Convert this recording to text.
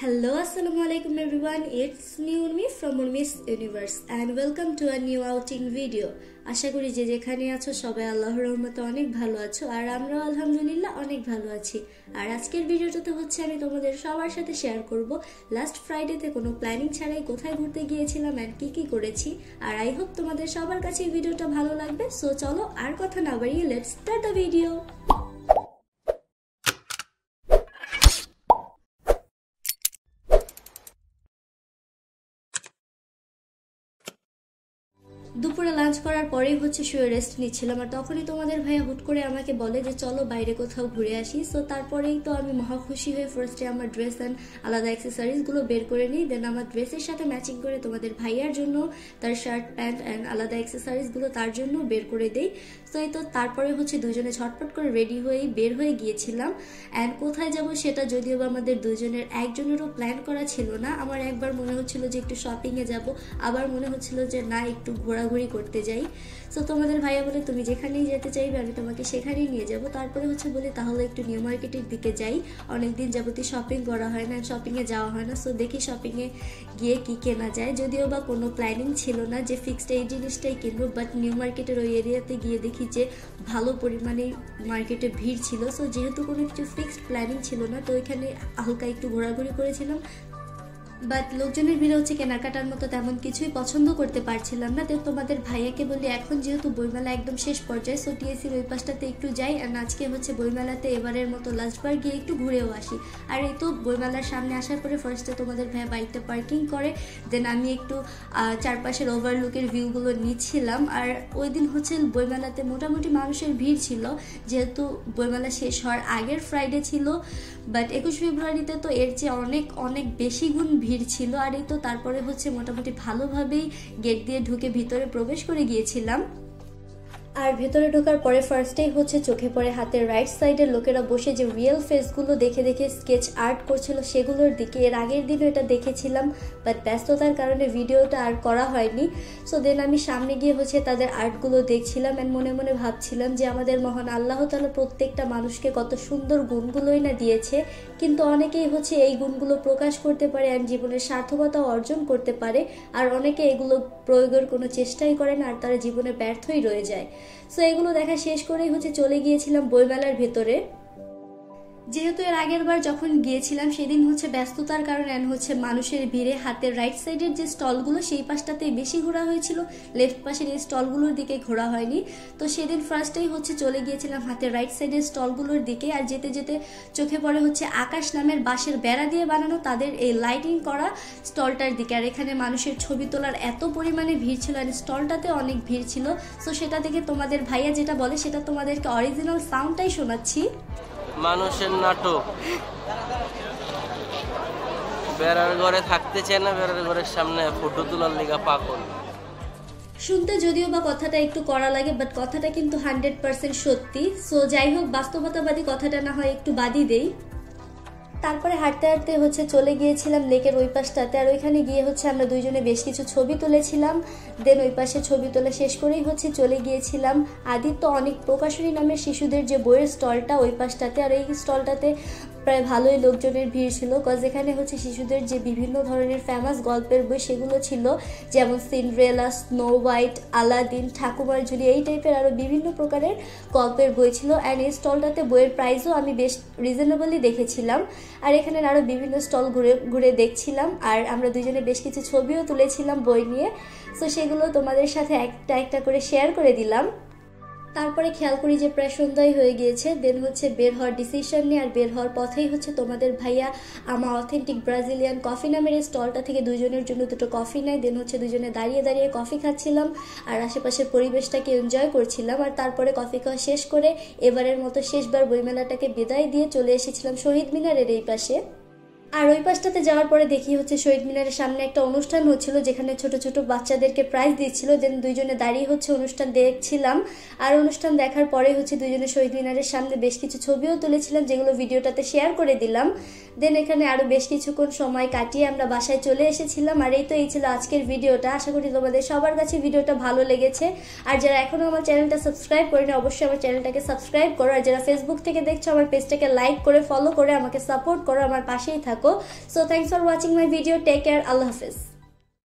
Hello, Assalamu alaikum everyone. It's me Urmi from Urmi's Universe and welcome to a new outing video. আশা করি যে যেখানে আছো সবাই আল্লাহর রহমতে অনেক ভালো আছো আর আমরাও আলহামদুলিল্লাহ অনেক ভালো আছি। আর আজকের ভিডিওটাতে হচ্ছে আমি তোমাদের সবার সাথে শেয়ার করব। লাস্ট ফ্রাইডেতে কোনো প্ল্যানিং ছাড়াই কোথায় ঘুরতে গিয়েছিলাম অ্যান্ড কী কী করেছি। আর আই হোপ তোমাদের সবার কাছে ভিডিওটা ভালো লাগবে। সো চলো আর কথা না বাড়িয়ে লেটস স্টার্ট দ্য ভিডিও Дуб দুপুরে লাঞ্চ করার পরেই হচ্ছে শুয়ে রেস্ট নিচ্ছিলাম। আর তখনই তোমাদের ভাইয়া হুট করে আমাকে বলে যে, চলো বাইরে কোথাও ঘুরে আসি। সো তারপরেই তো আমি মহা খুশি হয়ে ফার্স্টে আমার ড্রেস অ্যান্ড আলাদা অ্যাক্সেসরিজগুলো বের করে নিই। দেন আমার ড্রেসের সাথে ম্যাচিং করে তোমাদের ভাইয়ার জন্য তার শার্ট প্যান্ট অ্যান্ড আলাদা অ্যাক্সেসরিজগুলো তার জন্য বের করে দেই। তো এই তো তারপরে হচ্ছে দুজনে ছটপট করে রেডি হয়েই বের হয়ে গিয়েছিলাম। অ্যান্ড কোথায় যাব সেটা যদিও বা আমাদের দুজনের একজনেরও প্ল্যান করা ছিল না। আমার একবার মনে হচ্ছিল যে, একটু শপিংয়ে যাব। আবার মনে হচ্ছিল যে, না, একটু ঘোরাঘুরি করতে যাই। সো তোমাদের ভাইয়া বলে, তুমি যেখানেই যেতে চাইবে, আমি তোমাকে সেখানেই নিয়ে যাব। তারপরে হচ্ছে বলে, তাহলে একটু নিউ মার্কেটের দিকে যাই। অনেকদিন যাবতীয় শপিং করা হয় না শপিংয়ে যাওয়া হয় না। সো দেখি শপিংয়ে গিয়ে কি কেনা যায়। যদিও বা কোনো প্ল্যানিং ছিল না যে ফিক্সড এই জিনিসটাই কিনবো বাট নিউ মার্কেটের ওই এরিয়াতে গিয়ে দেখি যে ভালো পরিমাণে মার্কেটে ভিড় ছিল। সো যেহেতু কোনো কিছু ফিক্সড প্ল্যানিং ছিল না, তো ওইখানে হালকা একটু ঘোরাঘুরি করেছিলাম। বাট লোকজনের ভিড়ে হচ্ছে কেনাকাটার মতো তেমন কিছুই পছন্দ করতে পারছিলাম না। তো তোমাদের ভাইয়াকে বলি, এখন যেহেতু বইমেলা একদম শেষ পর্যায়ে সো টিএসির ওই পাশটাতে একটু যাই। আর আজকে হচ্ছে বইমেলাতে এবারের মতো লাস্টবার গিয়ে একটু ঘুরেও আসি। আর এই তো বইমেলার সামনে আসার পরে ফার্স্টে তোমাদের ভাইয়া বাইকটা পার্কিং করে দেন আমি একটু চারপাশের ওভারলুকের ভিউগুলো নিচ্ছিলাম। আর ওই দিন হচ্ছে বইমেলাতে মোটামুটি মানুষের ভিড় ছিল, যেহেতু বইমেলা শেষ হওয়ার আগের ফ্রাইডে ছিল। বাট একুশ ফেব্রুয়ারিতে তো এর চেয়ে অনেক অনেক বেশি গুণ ভিড় ছিল আর এই তো তারপরে হচ্ছে মোটামুটি ভালোভাবেই গেট দিয়ে ঢুকে ভিতরে প্রবেশ করে গিয়েছিলাম। আর ভেতরে ঢোকার পরে ফার্স্টেই হচ্ছে চোখে পড়ে হাতের রাইট সাইডের লোকেরা বসে যে রিয়েল ফেসগুলো দেখে দেখে স্কেচ আর্ট করছিল সেগুলোর দিকে। এর আগের দিনও এটা দেখেছিলাম বাট ব্যস্ততার কারণে ভিডিওটা আর করা হয়নি। সো দেন আমি সামনে গিয়ে হচ্ছে তাদের আর্টগুলো দেখছিলাম অ্যান্ড মনে মনে ভাবছিলাম যে আমাদের মহান আল্লাহ তালা প্রত্যেকটা মানুষকে কত সুন্দর গুণগুলোই না দিয়েছে, কিন্তু অনেকেই হচ্ছে এই গুণগুলো প্রকাশ করতে পারে অ্যান্ড জীবনের সার্থকতা অর্জন করতে পারে, আর অনেকে এগুলো প্রয়োগের কোনো চেষ্টাই করে না, আর তারা জীবনে ব্যর্থই রয়ে যায়। সো এগুলো দেখা শেষ করেই হচ্ছে চলে গিয়েছিলাম বইমেলার ভেতরে। যেহেতু এর আগের বার যখন গিয়েছিলাম, সেদিন হচ্ছে ব্যস্ততার কারণে হচ্ছে মানুষের ভিড়ে হাতের রাইট সাইডের যে স্টলগুলো সেই পাশটাতেই বেশি ঘোরা হয়েছিল। লেফট পাশের এই স্টলগুলোর দিকে ঘোরা হয়নি। তো সেদিন ফার্স্টেই হচ্ছে চলে গিয়েছিলাম হাতের রাইট সাইডের স্টলগুলোর দিকে। আর যেতে যেতে চোখে পড়ে হচ্ছে আকাশ নামের বাঁশের বেড়া দিয়ে বানানো তাদের এই লাইটিং করা স্টলটার দিকে। আর এখানে মানুষের ছবি তোলার এত পরিমাণে ভিড় ছিল আর স্টলটাতে অনেক ভিড় ছিল। সো সেটা থেকে তোমাদের ভাইয়া যেটা বলে, সেটা তোমাদেরকে অরিজিনাল সাউন্ডটাই শোনাচ্ছি। মানুষের নাটক। বেড়ার ঘরে থাকতে চায় না, বেড়ার ঘরের সামনে ফটো তোলার লিগা পাগল। শুনতে যদিও বা কথাটা একটু করা লাগে বাট কথাটা কিন্তু হান্ড্রেড পার্সেন্ট সত্যি। সো যাই হোক, বাস্তবতাবাদী কথাটা না হয় একটু বাদই দেই। তারপরে হাঁটতে হাঁটতে হচ্ছে চলে গিয়েছিলাম লেকের ওই পাশটাতে। আর ওইখানে গিয়ে হচ্ছে আমরা দুইজনে বেশ কিছু ছবি তুলেছিলাম। দেন ওই পাশে ছবি তোলা শেষ করেই হচ্ছে চলে গিয়েছিলাম। আদিত্য অনেক প্রকাশনী নামের শিশুদের যে বইয়ের স্টলটা ওই পাশটাতে। আর এই স্টলটাতে প্রায় ভালোই লোকজনের ভিড় ছিল কজ এখানে হচ্ছে শিশুদের যে বিভিন্ন ধরনের ফেমাস গল্পের বই সেগুলো ছিল, যেমন সিন্ড্রেলা, স্নো হোয়াইট, আলাদিন, ঠাকুমার ঝুলি, এই টাইপের আরও বিভিন্ন প্রকারের গল্পের বই ছিল অ্যান্ড এই স্টলটাতে বইয়ের প্রাইসও আমি বেশ রিজনেবলি দেখেছিলাম, আর এখানে আরও বিভিন্ন স্টল ঘুরে ঘুরে দেখছিলাম, আর আমরা দুজনে বেশ কিছু ছবিও তুলেছিলাম বই নিয়ে সো সেগুলো তোমাদের সাথে একটা একটা করে শেয়ার করে দিলাম। তারপরে খেয়াল করি যে প্রায় সন্ধ্যায় হয়ে গিয়েছে দেন হচ্ছে বের হওয়ার ডিসিশন নিয়ে আর বের হওয়ার পথেই হচ্ছে তোমাদের ভাইয়া আমার অথেন্টিক ব্রাজিলিয়ান কফি নামের এই স্টলটা থেকে দুজনের জন্য দুটো কফি নেয় দেন হচ্ছে দুজনে দাঁড়িয়ে দাঁড়িয়ে কফি খাচ্ছিলাম আর আশেপাশের পরিবেশটাকে এনজয় করছিলাম আর তারপরে কফি খাওয়া শেষ করে এবারের মতো শেষবার বইমেলাটাকে বিদায় দিয়ে চলে এসেছিলাম শহীদ মিনারের এই পাশে। আর ওই পাশটাতে যাওয়ার পরে দেখি হচ্ছে শহীদ মিনারের সামনে একটা অনুষ্ঠান হচ্ছিল, যেখানে ছোট ছোট বাচ্চাদেরকে প্রাইজ দিচ্ছিল। দেন দুইজনে দাঁড়িয়ে হচ্ছে অনুষ্ঠান দেখছিলাম। আর অনুষ্ঠান দেখার পরে হচ্ছে দুইজনে শহীদ মিনারের সামনে বেশ কিছু ছবিও তুলেছিলাম, যেগুলো ভিডিওটাতে শেয়ার করে দিলাম। দেন এখানে আরও বেশ কিছুক্ষণ সময় কাটিয়ে আমরা বাসায় চলে এসেছিলাম। আর এই তো এই ছিল আজকের ভিডিওটা। আশা করি তোমাদের সবার কাছে ভিডিওটা ভালো লেগেছে। আর যারা এখনও আমার চ্যানেলটা সাবস্ক্রাইব করেনি, অবশ্যই আমার চ্যানেলটাকে সাবস্ক্রাইব করো। আর যারা ফেসবুক থেকে দেখছ, আমার পেজটাকে লাইক করে ফলো করে, আমাকে সাপোর্ট করো। আমার পাশেই থাকো। থাকো so thanks for watching my video take care Allah Hafiz